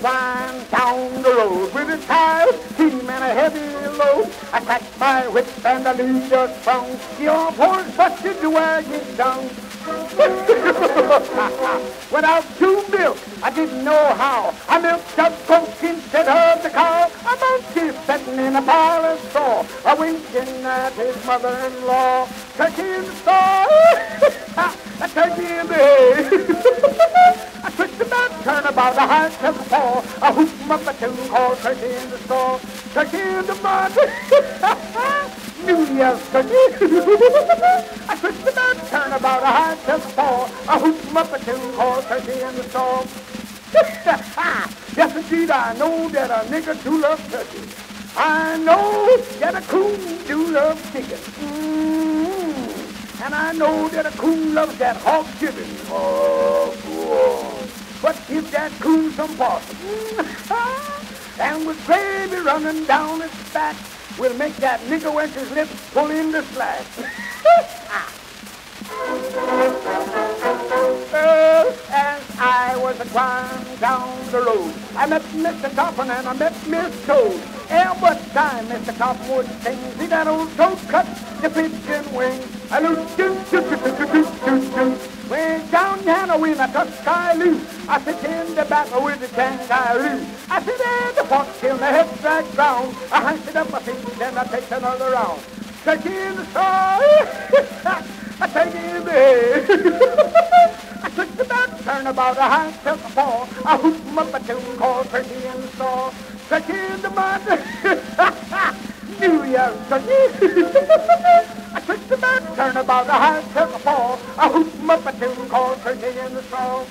grind down the road with his tired team and a heavy load. I crack my whip and I lead a song. Your horse busted to where you down. Without two milk, I didn't know how. I milked up coke instead of the cow. A monkey sitting in a pile of straw, a winking at his mother-in-law. Turkey in the straw, a turkey in the hay. About, a high the fall. I hoop a tune called Turkey in the Straw. Turkey in the mud. New Year's turkey. I twist about, turn about, a high the fall. I hoop a tune called Turkey in the Straw. yes, indeed, I know that a nigger do love turkey. I know that a coon do love chicken. Mm. And I know that a coon loves that hog chicken. Oh, boy. That coon some possum. and with gravy running down its back, we'll make that nigger wench his lips pull in the slack. Oh, As I was a-going down the road, I met Mr. Topham and I met Miss Toad. But time Mr. Topham would sing. See that old toad cut the pigeon wing. I. Way Halloween, I sky loose. I sit in the battle with the kangaroo. I sit in the pot till my head drags round. I it up my feet, then I take another round. Turkey in the sky. I take in the head. I took the back turn about a high to the fall. I hoop 'em up a tune called Turkey in the Straw. Turkey in the mud. New Year's turkey turn about a high, turn a fall. I hooped him up tune called turning in the Straw.